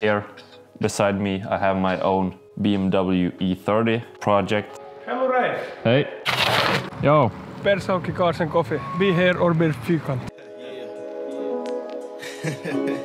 Here beside me I have my own BMW E30 project. Hello Ray. Hej. Joo. Persauki Cars and Coffee. Be here or be fikan.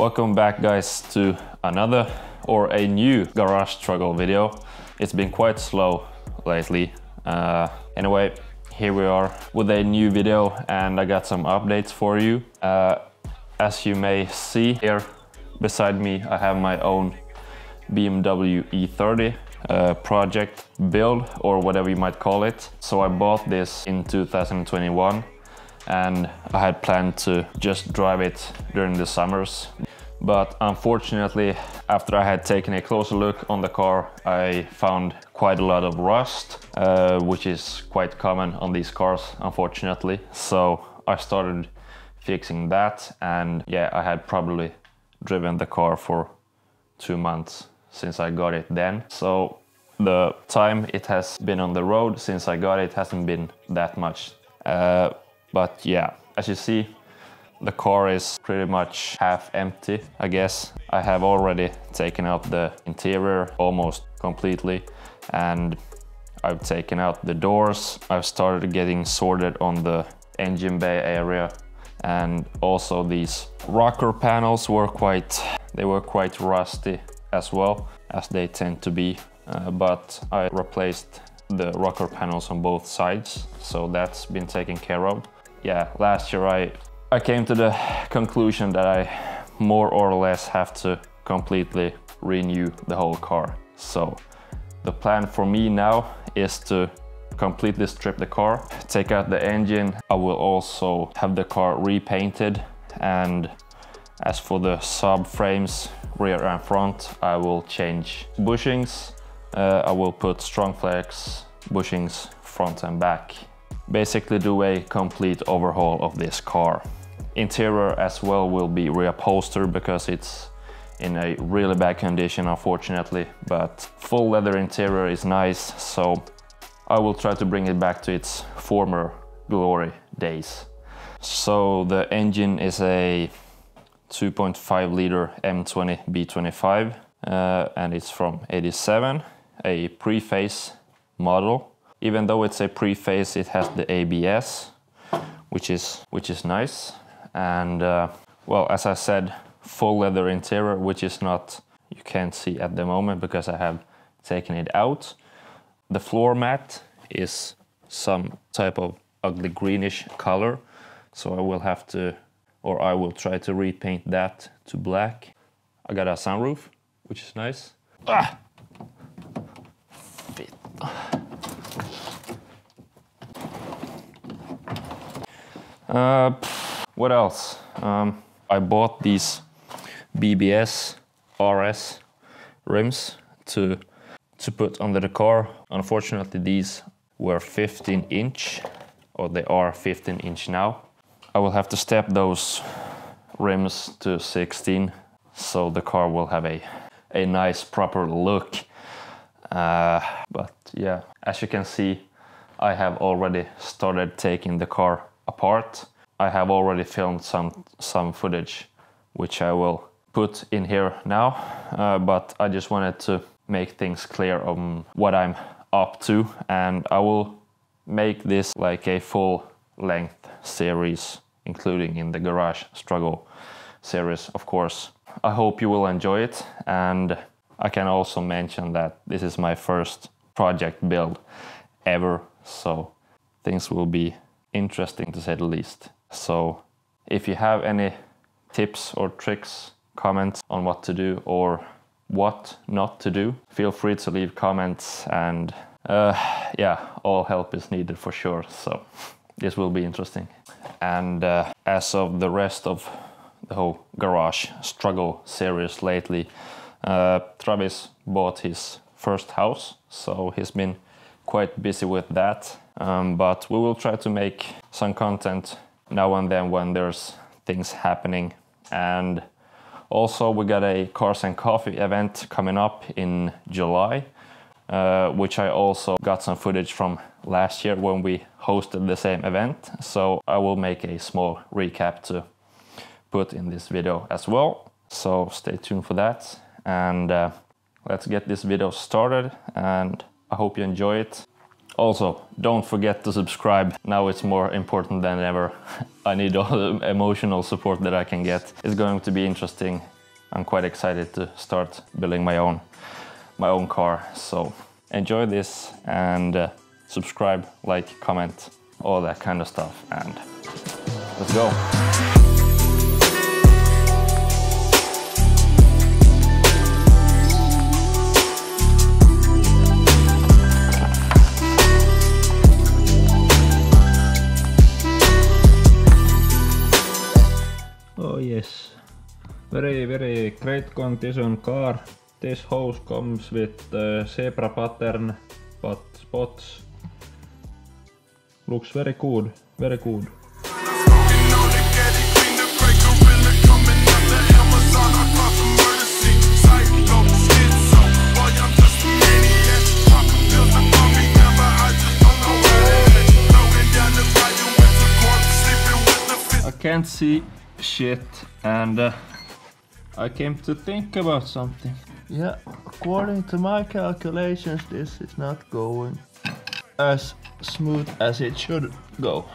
Welcome back guys to another or a new garage struggle video. It's been quite slow lately. Uh, anyway, here we are with a new video and I got some updates for you. Uh, as you may see here beside me I have my own BMW E30 uh, project build or whatever you might call it. So I bought this in 2021 and I had planned to just drive it during the summers. But unfortunately, after I had taken a closer look on the car, I found quite a lot of rust, uh, which is quite common on these cars, unfortunately. So I started fixing that and yeah, I had probably driven the car for two months since I got it then. So the time it has been on the road since I got it hasn't been that much. Uh, but yeah, as you see, the car is pretty much half empty, I guess. I have already taken out the interior almost completely and I've taken out the doors. I've started getting sorted on the engine bay area and also these rocker panels were quite, they were quite rusty as well as they tend to be. Uh, but I replaced the rocker panels on both sides, so that's been taken care of yeah, last year I, I came to the conclusion that I more or less have to completely renew the whole car. So the plan for me now is to completely strip the car, take out the engine. I will also have the car repainted and as for the subframes, rear and front, I will change bushings. Uh, I will put Strongflex bushings front and back basically do a complete overhaul of this car. Interior as well will be reupholstered because it's in a really bad condition unfortunately, but full leather interior is nice, so I will try to bring it back to its former glory days. So the engine is a 2.5 liter M20 B25 uh, and it's from 87, a pre-phase model even though it's a pre-phase, it has the ABS, which is which is nice. And uh, well, as I said, full leather interior, which is not you can't see at the moment because I have taken it out. The floor mat is some type of ugly greenish color, so I will have to, or I will try to repaint that to black. I got a sunroof, which is nice. Ah! Fit. Uh, what else? Um, I bought these BBS RS rims to to put under the car. Unfortunately, these were 15 inch, or they are 15 inch now. I will have to step those rims to 16, so the car will have a a nice proper look. Uh, but yeah, as you can see, I have already started taking the car apart. I have already filmed some, some footage which I will put in here now, uh, but I just wanted to make things clear on what I'm up to and I will make this like a full length series including in the garage struggle series of course i hope you will enjoy it and i can also mention that this is my first project build ever so things will be interesting to say the least. So if you have any tips or tricks, comments on what to do or what not to do, feel free to leave comments and uh, yeah, all help is needed for sure. So this will be interesting. And uh, as of the rest of the whole garage struggle series lately. Uh, Travis bought his first house, so he's been quite busy with that. Um, but we will try to make some content now and then when there's things happening. And also, we got a Cars and Coffee event coming up in July, uh, which I also got some footage from last year when we hosted the same event. So I will make a small recap to put in this video as well. So stay tuned for that. And uh, let's get this video started. And I hope you enjoy it. Also, don't forget to subscribe. Now it's more important than ever. I need all the emotional support that I can get. It's going to be interesting. I'm quite excited to start building my own my own car. So enjoy this and uh, subscribe, like, comment, all that kind of stuff. And let's go. Oh yes. Very very great condition car. This hose comes with uh, zebra pattern but spots. Looks very good, very good. I can't see shit and uh, I came to think about something. Yeah, according to my calculations, this is not going as smooth as it should go.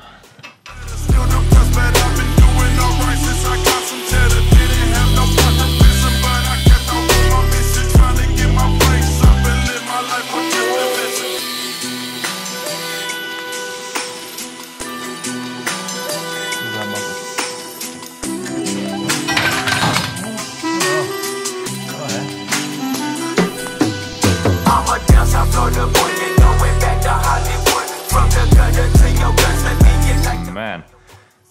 Man,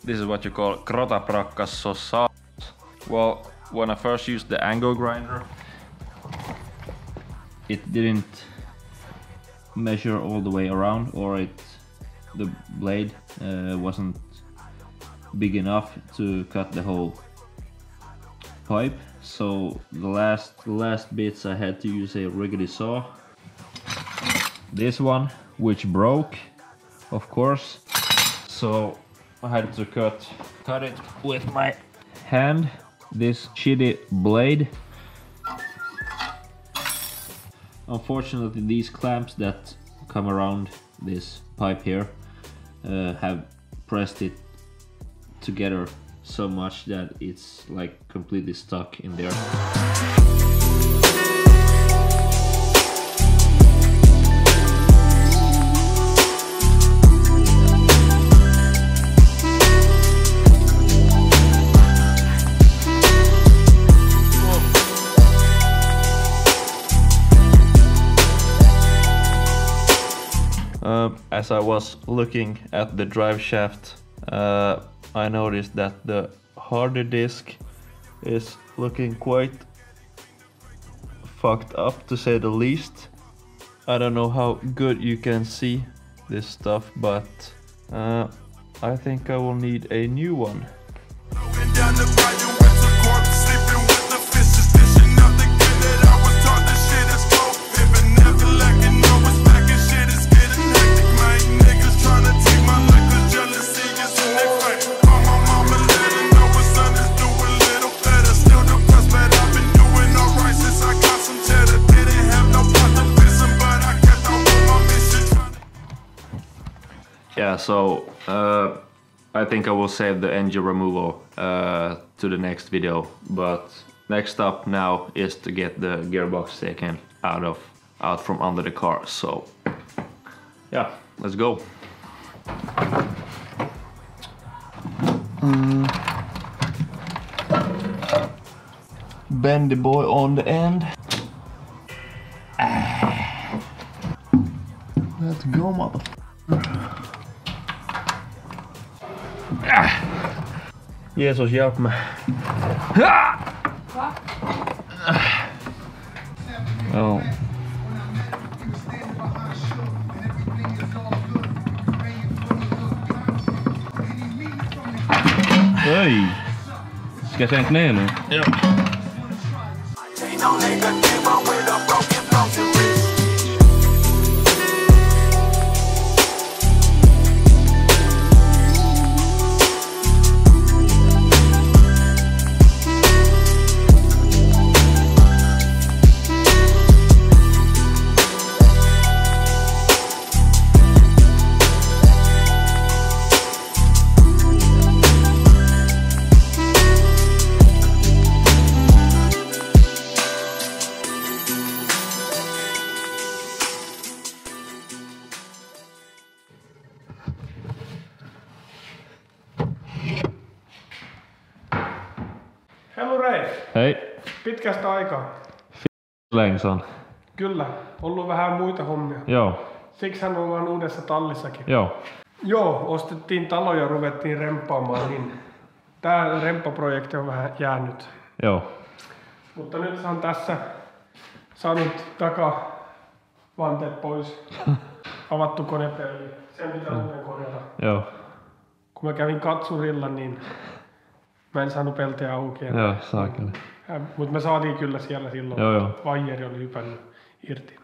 this is what you call krotaprakkas sauce. Well, when I first used the angle grinder, it didn't measure all the way around, or it the blade uh, wasn't big enough to cut the whole pipe. So the last last bits I had to use a rickety saw. This one, which broke, of course. So I had to cut cut it with my hand. This shitty blade. Unfortunately, these clamps that come around this pipe here uh, have pressed it together so much that it's like completely stuck in there. As I was looking at the drive shaft, uh, I noticed that the hardy disk is looking quite fucked up to say the least. I don't know how good you can see this stuff, but uh, I think I will need a new one. Yeah, so uh, I think I will save the engine removal uh, to the next video. But next up now is to get the gearbox taken out of out from under the car. So yeah, let's go. Bendy boy on the end. Ah. Let's go, mother. Jezus, help me. Oh. Hey, ska jag sänka? Ja. Aikaa. Lengson. Kyllä, ollut vähän muita hommia. Joo, Siksihän ollaan uudessa tallissakin. joo. Joo, ostettiin talo ja ruvettiin remppaamaan, niin tää remppaprojekti on vähän jäänyt. Joo. Mutta nyt saan tässä saanut taka vanteet pois. Avattu konepeli. Sen pitää muuten korjata. Joo. Kun mä kävin katsurilla, niin mä en saanut peltiä auki. Joo, saakeli. Mutta me saatiin kyllä siellä silloin. Joo, joo. Vajeri oli hypännyt irti.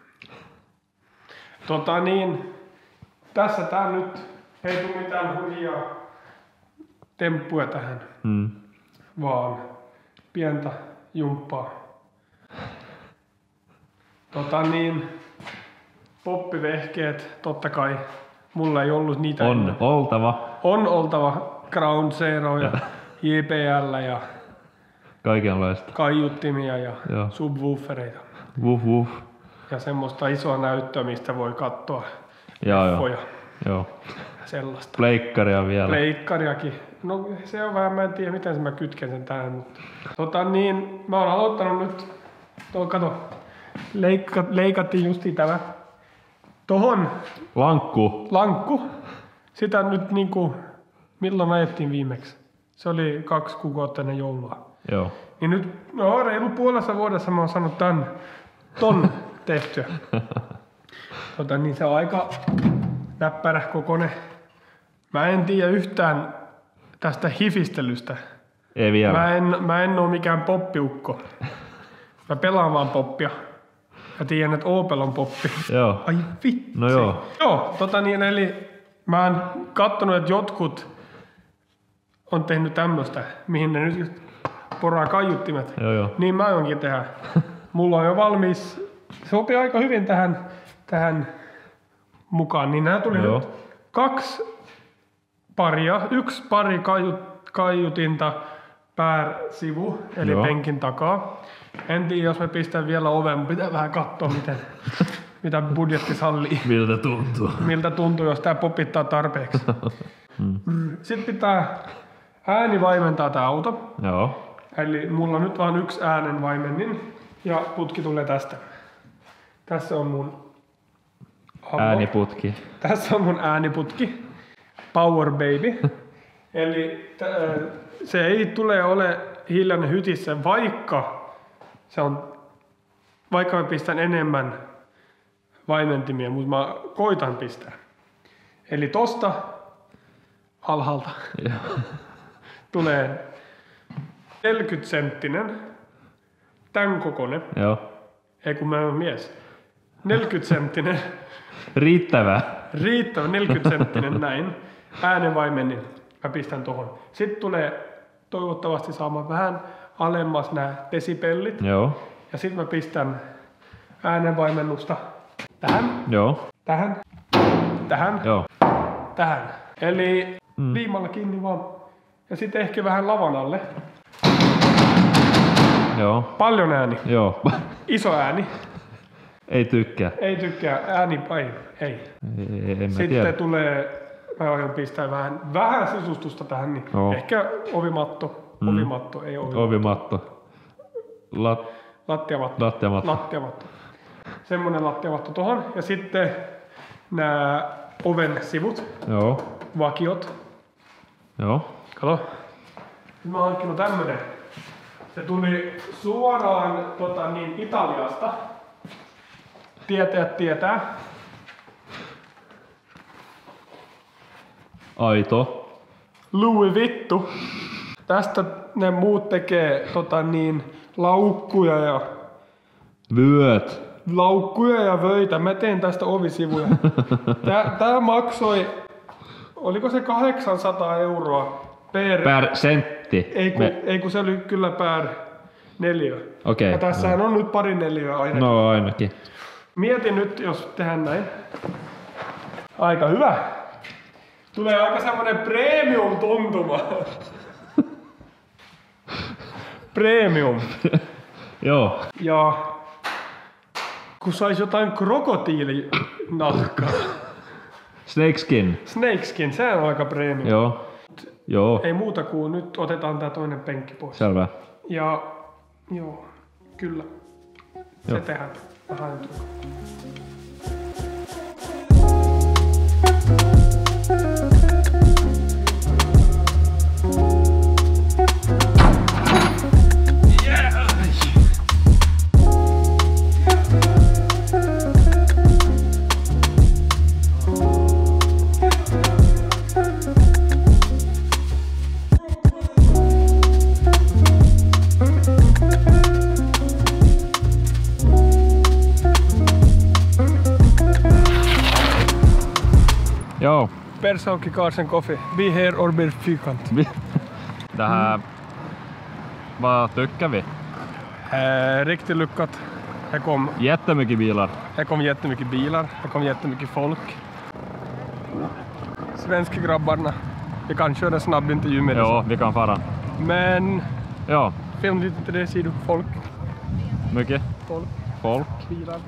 Tota niin, tässä tää nyt ei tule mitään hurjaa temppuja tähän, Mm. vaan pientä jumppaa. Tota niin, poppivehkeet, totta kai. Mulla ei ollut niitä On ennen. oltava on oltava Ground Zero ja JPL ja kaikenlaista. kaiuttimia ja Joo. subwoofereita. Wuh wuh. Ja semmoista isoa näyttöä, mistä voi katsoa Joo, joo. foja Joo. ja sellaista. Pleikkaria vielä. Pleikkariakin. No se on vähän, mä en tiedä miten mä kytken sen tähän, mutta tota niin, mä oon aloittanut nyt, tuo kato, leikka, leikattiin justi tämä tohon Lankku. lankku. Sitä nyt niinku, milloin ajettiin viimeksi? Se oli kaksi kuukautta ennen joulua. Joo. Niin nyt, no reilu puolessa vuodessa mä oon saanut tän, ton tehtyä. Tota, niin se on aika näppärä kokone. Mä en tiedä yhtään tästä hifistelystä. Ei vielä. Mä en, mä en oo mikään poppiukko. Mä pelaan vaan poppia. Ja tiedän, että Opel on poppi. Joo. Ai vitsi. No joo. Joo, tota niin, eli mä oon kattonut, että jotkut on tehnyt tämmöstä, mihin ne nyt poraa kaiuttimet. Joo, joo. Niin mä aionkin tehdä. Mulla on jo valmis, sopii aika hyvin tähän, tähän mukaan. Niin nämä tuli Joo. nyt kaksi paria, yksi pari kaiut, kaiutinta per sivu, eli Joo. penkin takaa. En tiedä, jos me pistän vielä oven, mutta pitää vähän katsoa, miten, mitä budjetti sallii Miltä tuntuu? miltä tuntuu, jos tämä popittaa tarpeeksi. Mm. Sitten pitää ääni vaimentaa tämä auto. Joo. Eli mulla on nyt vain yksi äänen vaimennin ja putki tulee tästä. Tässä on mun avo. Ääniputki. Tässä on mun ääniputki. Power Baby. Eli t- se ei tule ole hiljainen hytissä, vaikka se on, vaikka mä pistän enemmän vaimentimia, mutta mä koitan pistää. Eli tosta alhaalta tulee 40 senttinen, tämän kokonen, Joo. ei kun mä oon mies, 40 senttinen, Riittävä. riittävä 40 senttinen näin, äänenvaimennin mä pistän tohon. Sitten tulee toivottavasti saamaan vähän alemmas nämä desibellit. Joo. Ja sitten mä pistän äänenvaimennusta tähän, Joo. tähän, tähän, Joo. tähän. Eli mm. liimalla kiinni vaan. Ja sitten ehkä vähän lavan alle. Joo. Paljon ääni. Joo. Iso ääni. Ei tykkää. Ei tykkää ääni, ei, ei. Ei, en mä Sitten tiedä. tulee, mä aion pistää vähän, vähän sisustusta tähän, niin Joo. ehkä ovimatto, mm. ovimatto, ei ovimatto, Ovimatto. Lat, lattiamatto, lattiamatto. lattiamatto. Semmonen lattiamatto tohon, ja sitten nämä oven sivut, Joo. vakiot, Joo. kato, Nyt mä oon hankkinut tämmönen. Se tuli suoraan tota, niin, Italiasta. Tietäjät tietää. Aito. Louis Vittu. Tästä ne muut tekee tota, niin, laukkuja ja Vyöt. laukkuja ja vöitä. Mä teen tästä ovisivuja. Tää, tää maksoi, oliko se 800 euroa per... Per sentti. Ei kun, Me- ei kun se oli kyllä per neliö. Okei. Ja tässähän on nyt pari neliöä aina. No ainakin. Mietin nyt, jos tehdään näin. Aika hyvä. Tulee aika semmonen premium tuntuma. premium. Joo. Ja kun sais jotain krokotiilinahkaa. Snakeskin. Snakeskin, se on aika premium. Joo. Joo. Ei muuta kuin nyt otetaan tää toinen penkki pois. Selvä. Ja joo, kyllä. Se Joo. tehdään. Vähän Persaukki Carson Coffee. Be here or be fyrkant. Det här... Vad tycker vi? Eh, riktigt lyckat. Här kom, Jättemycket bilar. här kom jättemycket bilar. Här kom jättemycket folk. Svenska grabbarna. Vi kan köra en snabb intervju med Ja, dem. vi kan fara. Men Ja, film lite till det ser du. Folk, mycket folk, folk. bilar.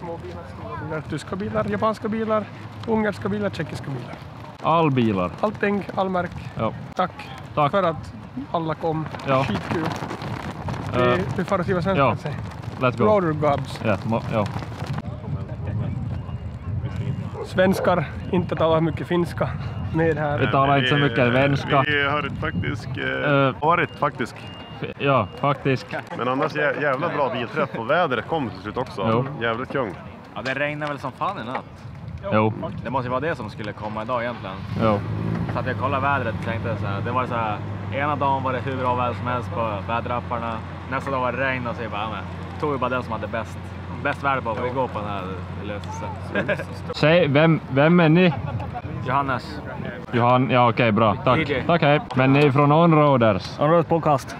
Små bilar, stora bilar, tyska bilar, japanska bilar, ungerska bilar, tjeckiska bilar. All bilar. Allting, all märk. Ja. Tack, Tack. för att alla kom. Ja. Skitkul. Eh, Vi, vi får se vad svenskan ja. Let's go. Roller gubs. Ja, ja. Svenskar, inte talar mycket finska med här. Vi talar inte så mycket svenska. Vi har faktiskt Eh. varit faktiskt. Ja, faktiskt. Men annars jä- jävla bra bilträff och vädret kom till slut också. Jo. Jävligt kung. Ja, det regnar väl som fan i natt. Jo, Det måste ju vara det som skulle komma idag egentligen. jo. Så att jag kollade vädret och tänkte så här, det var så här, ena dagen var det hur bra väder som helst på väderapparna. Nästa dag var det regn och så jag bara, men, tog vi bara den som hade bäst, bäst väder på. Vi går på den här, sig. Säg, vem, vem är ni? Johannes. Johan, ja okej bra. Tack. DJ. Tack hej. Men ni är från Onroaders? Onroad podcast.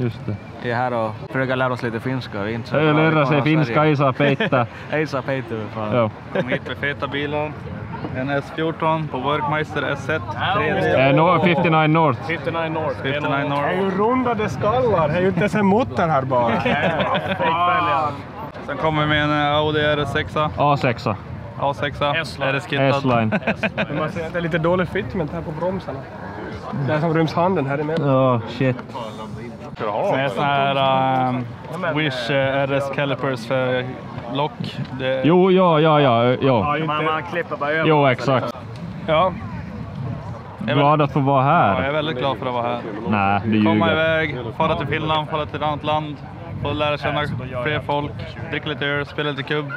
Just det. Vi är här och försöker lära oss lite finska. Vi är inte så Jag bra. Vi lär sig finska. Isa Peitta. Hej sa Peter. fan. Jo. Kom hit med feta bilar. En S14 på Workmeister S1. 3D. Eh, no, 59 North. 59 Det är North. ju rundade skallar, det är ju inte ens en mutter här bara. Sen kommer vi med en Audi R6. A6. A6. RS-kittad. S-line. Att det är lite dålig fitment här på bromsarna. Det är som ryms handen här emellan. Ja, shit. Med såna här um, Wish eh, RS calipers för lock. Det, Jo, ja, ja, ja, ja. Man, man klipper bara över. Jo, exakt. Ja, Glad att få vara ja, jag är här. väldigt glad för att vara här. Nej, du Komma ljuger. iväg, fara till Finland, fara till ett annat land. Få lära känna fler folk, dricka lite öl, spela lite kubb.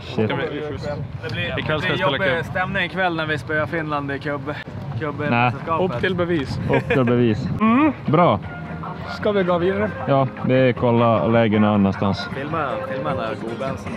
Shit. Det blir- Det blir, ska jobbig stämning ikväll när vi spöar Finland i kubb. Nej. Upp till bevis. Upp till bevis. Bra. Ska vi gå vidare? Ja, vi kollar läget någon annanstans. Filma, filma den godbensen.